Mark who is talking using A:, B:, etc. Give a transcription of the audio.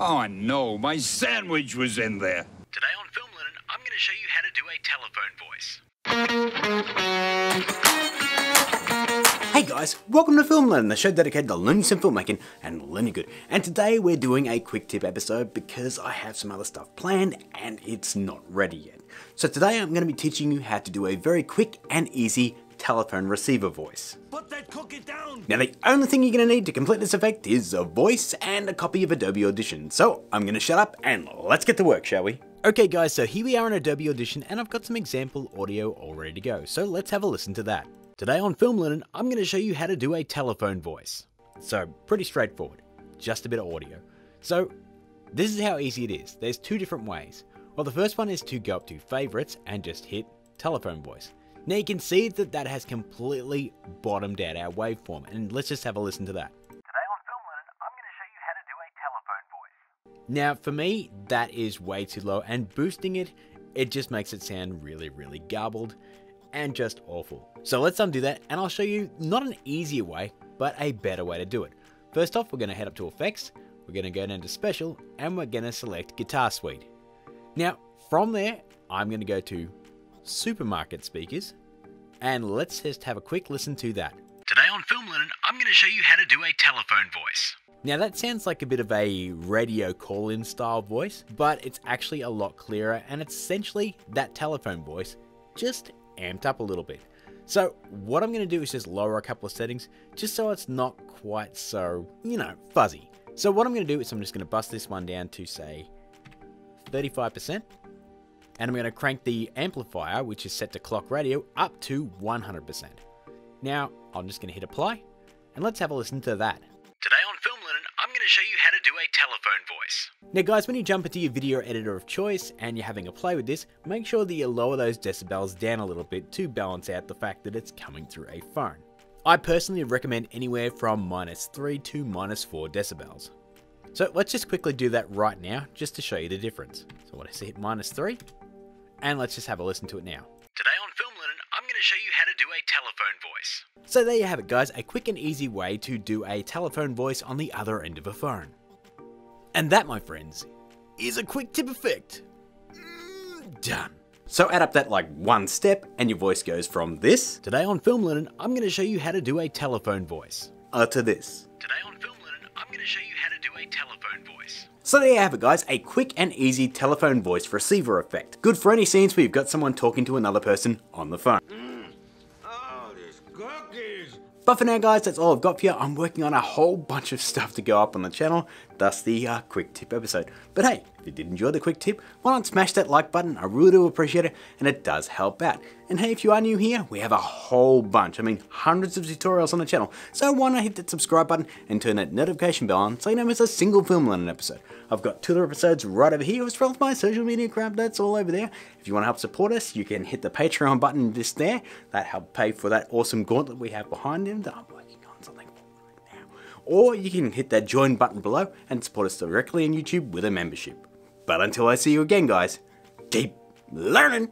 A: Oh no, my sandwich was in there.
B: Today on Film Learnin, I'm going to show you how to do a telephone voice.
C: Hey guys, welcome to Film Learnin, the show dedicated to learning some filmmaking and learning good. And today we're doing a quick tip episode because I have some other stuff planned and it's not ready yet. So today I'm going to be teaching you how to do a very quick and easy telephone receiver voice.
D: Put that down!
C: Now the only thing you're going to need to complete this effect is a voice and a copy of Adobe Audition. So I'm going to shut up and let's get to work, shall we? Okay guys, so here we are in Adobe Audition and I've got some example audio all ready to go. So let's have a listen to that. Today on Film Learnin, I'm going to show you how to do a telephone voice. So pretty straightforward, just a bit of audio. So this is how easy it is. There's two different ways. Well, the first one is to go up to favorites and just hit telephone voice. Now you can see that that has completely bottomed out our waveform and let's just have a listen to that.
B: Today on Film Learnin, I'm going to show you how to do a telephone voice.
C: Now for me, that is way too low and boosting it, it just makes it sound really, really garbled and just awful. So let's undo that and I'll show you not an easier way, but a better way to do it. First off, we're going to head up to effects, we're going to go down to special and we're going to select guitar suite. Now from there, I'm going to go to supermarket speakers and let's just have a quick listen to that.
B: Today on Film Learnin, I'm going to show you how to do a telephone voice.
C: Now that sounds like a bit of a radio call-in style voice, but it's actually a lot clearer and it's essentially that telephone voice, just amped up a little bit. So what I'm going to do is just lower a couple of settings, just so it's not quite so, you know, fuzzy. So what I'm going to do is I'm just going to bust this one down to say 35%, and I'm going to crank the amplifier, which is set to clock radio, up to 100%. Now, I'm just going to hit apply, and let's have a listen to that.
B: Today on Film Learnin, I'm going to show you how to do a telephone voice.
C: Now guys, when you jump into your video editor of choice and you're having a play with this, make sure that you lower those decibels down a little bit to balance out the fact that it's coming through a phone. I personally recommend anywhere from minus 3 to minus 4 decibels. So let's just quickly do that right now, just to show you the difference. So what I hit minus 3, and let's just have a listen to it now.
B: Today on Film Learnin, I'm going to show you how to do a telephone voice.
C: So there you have it guys, a quick and easy way to do a telephone voice on the other end of a phone. And that, my friends, is a quick tip effect. Mm, done. So add up that like one step and your voice goes from this. Today on Film Learnin, I'm going to show you how to do a telephone voice. Uh, to this.
B: Today on Film Learnin, I'm going to show you how to do a telephone voice.
C: So there you have it guys, a quick and easy telephone voice receiver effect. Good for any scenes where you've got someone talking to another person on the phone.
D: Oh, these cookies!
C: But for now guys, that's all I've got for you. I'm working on a whole bunch of stuff to go up on the channel, thus the uh, quick tip episode. But hey, if you did enjoy the quick tip, why not smash that like button? I really do appreciate it, and it does help out. And hey, if you are new here, we have a whole bunch, I mean hundreds of tutorials on the channel, so why not hit that subscribe button and turn that notification bell on so you don't miss a single film learnin episode. I've got two other episodes right over here, as well as my social media crap, that's all over there. If you want to help support us, you can hit the Patreon button just there. That help pay for that awesome gauntlet we have behind him that I'm working on something for right now. Or you can hit that join button below and support us directly on YouTube with a membership. But until I see you again guys, keep learning!